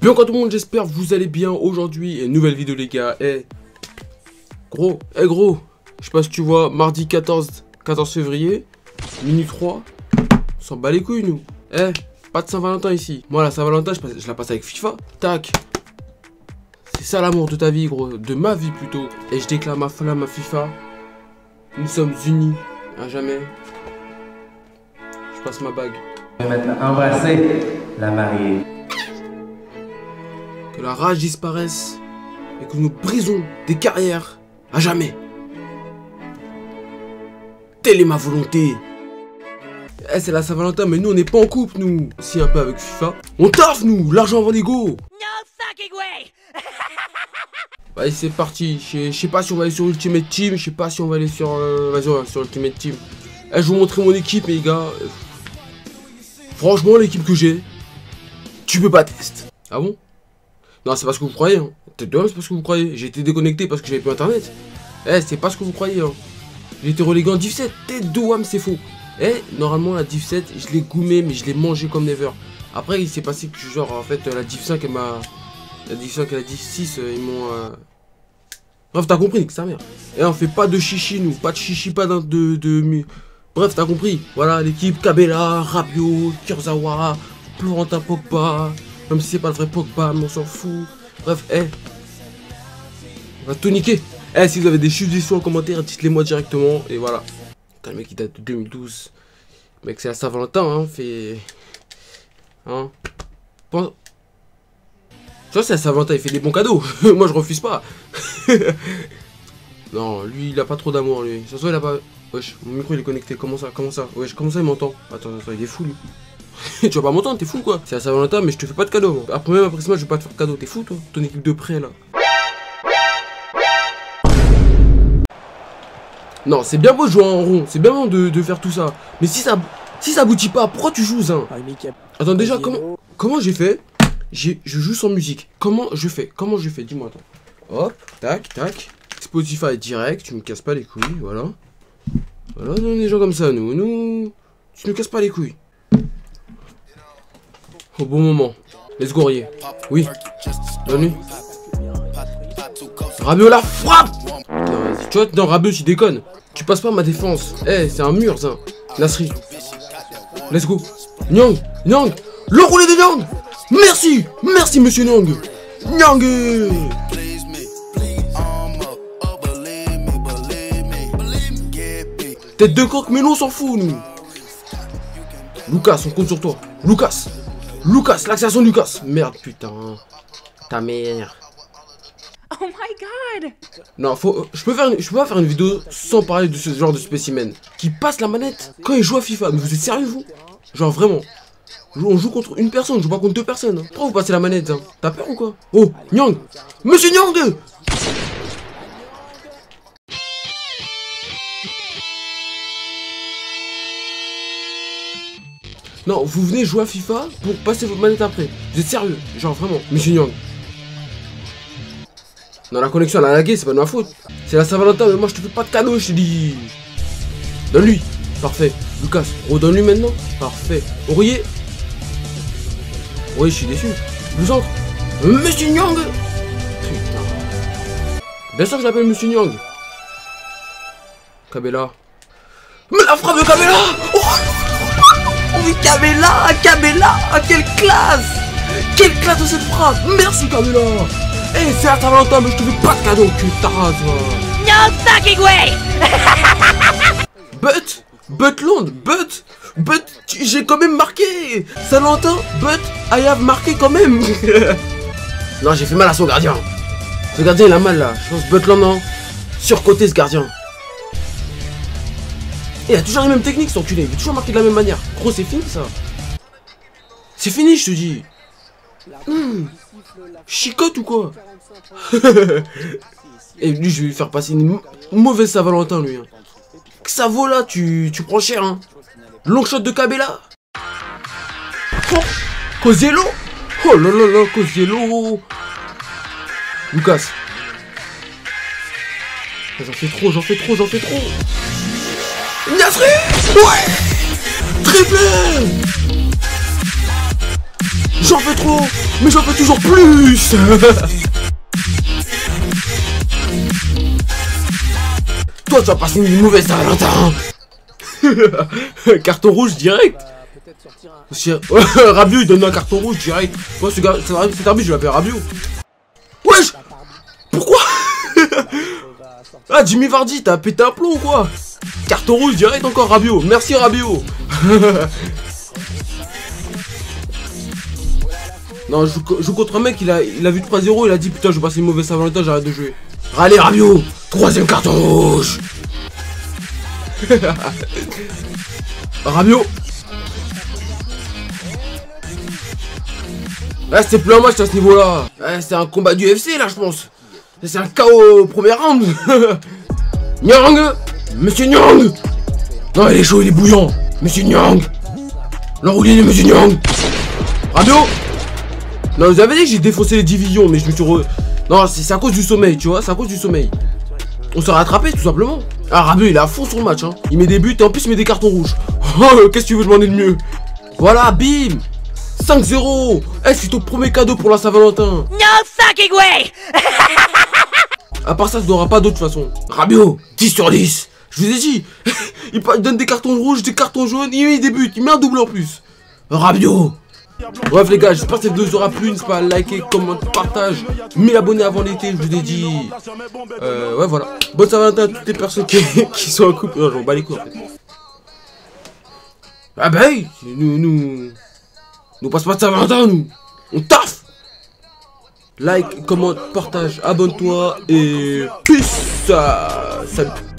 Bien quoi tout le monde, j'espère vous allez bien aujourd'hui. Nouvelle vidéo les gars. Eh gros, eh gros. Je sais pas si tu vois, mardi 14, 14 février, minute 3. On s'en bat les couilles nous. Eh, pas de Saint-Valentin ici. Moi la Saint-Valentin, je, je, la passe avec FIFA. Tac. C'est ça l'amour de ta vie gros. De ma vie plutôt. Et je déclare ma flamme à FIFA. Nous sommes unis. À jamais. Je passe ma bague. Je vais maintenant embrasser la mariée. Que la rage disparaisse et que nous brisons des carrières à jamais. Telle est ma volonté. Eh, c'est la Saint-Valentin, mais nous on n'est pas en couple, nous. Si, un peu avec FIFA. On taffe, nous L'argent avant les go Vas-y, c'est parti. Je sais pas si on va aller sur Ultimate Team. Je sais pas si on va aller sur. Euh, Vas-y, on va sur Ultimate Team. Eh, je vais vous montrer mon équipe, les gars. Franchement, l'équipe que j'ai, tu peux pas tester. Ah bon? Non, c'est pas ce que vous croyez. Hein. c'est pas ce que vous croyez. J'ai été déconnecté parce que j'avais plus internet. Eh, c'est pas ce que vous croyez. Hein. J'ai été relégué en Div 7. Tête de WAM, c'est faux. Eh, normalement, la Div 7, je l'ai goumé, mais je l'ai mangé comme never. Après, il s'est passé que, genre, en fait, la Div 5, elle m'a. La Div 5 et la Div 6, euh, ils m'ont. Euh... Bref, t'as compris, que sa mère. Et on fait pas de chichi, nous. Pas de chichi, pas de. de, de... Bref, t'as compris. Voilà, l'équipe Kabela, Rabiot, Kurzawa, Florentin Pogba. Même si c'est pas le vrai Pogba, mais on s'en fout. Bref, eh. On va tout niquer. Eh, si vous avez des suggestions en commentaire, dites-les moi directement. Et voilà. Putain, le mec, il date de 2012. Mec, c'est la Saint-Valentin, hein. Fait. Hein. Pense... Tu vois, c'est la Saint-Valentin, il fait des bons cadeaux. moi, je refuse pas. non, lui, il a pas trop d'amour, lui. Ça se il a pas. Wesh, mon micro il est connecté, comment ça Comment ça? Wesh, comment ça il m'entend? Attends, attends, il est fou lui. tu vas pas m'entendre, t'es fou quoi C'est à Saint-Valentin, mais je te fais pas de cadeau. Après même après ce match, je vais pas te faire de cadeau, t'es fou toi Ton équipe de prêt là. Non, c'est bien beau de jouer en rond, c'est bien bon de, de, faire tout ça. Mais si ça si ça aboutit pas, pourquoi tu joues hein Attends, déjà, comment, comment j'ai fait Je joue sans musique. Comment je fais Comment je fais Dis-moi, attends. Hop, tac, tac. Spotify direct, tu me casses pas les couilles, voilà. Voilà, nous, on est des gens comme ça, nous. Nous, tu ne casses pas les couilles. Au bon moment. Let's go, Oui. Bonne nuit. Rabiot la frappe Tu vois, non, Rabiot, tu déconnes. Tu passes pas ma défense. Eh, c'est un mur, ça. Nasri. Let's go. Nyang Nyang Le roulé de Nyang Merci Merci, monsieur Nyang Nyang Tête de coq, mais nous on s'en fout, nous. Lucas, on compte sur toi. Lucas. Lucas, de Lucas. Merde, putain. Ta mère. Oh my god. Non, faut, je peux faire, je peux pas faire une vidéo sans parler de ce genre de spécimen qui passe la manette quand il joue à FIFA. Mais vous êtes sérieux vous? Genre vraiment. On joue contre une personne, on joue pas contre deux personnes. Hein. Pourquoi vous passez la manette hein? T'as peur ou quoi? Oh, Nyang Monsieur Nyang Non, vous venez jouer à FIFA pour passer votre manette après. Vous êtes sérieux? Genre vraiment, Monsieur Nyang. Non, la connexion elle a lagué, c'est pas de ma faute. C'est la Saint-Valentin, mais moi je te fais pas de cadeau, je te dis. Donne-lui. Parfait. Lucas, redonne-lui maintenant. Parfait. Aurier. Oui, je suis déçu. Vous entre. Monsieur Nyang Putain. Bien sûr que je l'appelle Monsieur Nyang. Kabela. Mais la frappe de Kabela oh Oh oui, Kabela Quelle classe. Quelle classe de cette frappe Merci Kabela Eh, c'est à Saint-Valentin, mais je te fais pas de cadeau, putain No fucking way. But Butland But But J'ai quand même marqué. Saint-Valentin But I have marqué quand même. Non, j'ai fait mal à son gardien. Ce gardien, il a mal, là. Je pense Butland, non. Surcoté, ce gardien il a toujours les mêmes techniques, cet enculé. Il veut toujours marquer de la même manière. Gros, c'est fini, ça. C'est fini, je te dis. Mmh. Chicote ou quoi? Et lui, je vais lui faire passer une mauvaise Saint-Valentin, lui. Hein. Ça vaut là, tu, tu prends cher, hein. Long shot de Cabella? Oh, Cosello. Oh là là là, Cosello. Lucas. J'en fais trop, j'en fais trop, j'en fais trop. Nasri Ouais! Triplé J'en fais trop Mais j'en fais toujours plus! Toi, tu vas passer une mauvaise Saint-Valentin Carton rouge direct! Rabiot, il donne un carton rouge direct. Moi, ce gars, cet je l'appelle Rabiot. Wesh! Pourquoi? Ah, Jimmy Vardy, t'as pété un plomb ou quoi? Carton rouge direct encore, Rabiot. Merci, Rabiot. non, je, joue contre un mec, il a, vu 3-0, il a dit putain, je vais passer une mauvaise Saint-Valentin, j'arrête de jouer. Allez, Rabiot Troisième carton rouge Rabiot Là, c'était plus un match à ce niveau-là. Ouais, c'est un combat du FC, là, je pense. C'est un KO au premier round. Nyang Monsieur Nyang Non, il est chaud, il est bouillant. Monsieur Nyang L'enroulé de Monsieur Nyang Rabiot Non, vous avez dit que j'ai défoncé les divisions, mais je me suis re... Non, c'est à cause du sommeil, tu vois, c'est à cause du sommeil. On s'est rattrapé, tout simplement. Ah, Rabiot, il est à fond sur le match, hein. Il met des buts et en plus, il met des cartons rouges. Oh, qu'est-ce que tu veux demander de mieux? Voilà, bim 5-0 Eh, c'est ton premier cadeau pour la Saint-Valentin No fucking way! À part ça, ça n'aura pas d'autre façon. Rabiot, 10 sur 10 Je vous ai dit il, donne des cartons rouges, des cartons jaunes, il buts, il met un double en plus Rabiot Bref les gars, j'espère que cette vidéo vous aura plu, n'hésitez pas à liker, commenter, partage, 1000 abonnés avant l'été, je vous ai dit. Euh, ouais voilà. Bonne Saint-Valentin à toutes les personnes qui, sont en couple. Non, j'en bats les couilles en fait. Ah bah oui, nous, nous, nous pas de Saint-Valentin nous, on taffe Like, commente, partage, abonne-toi et peace Salut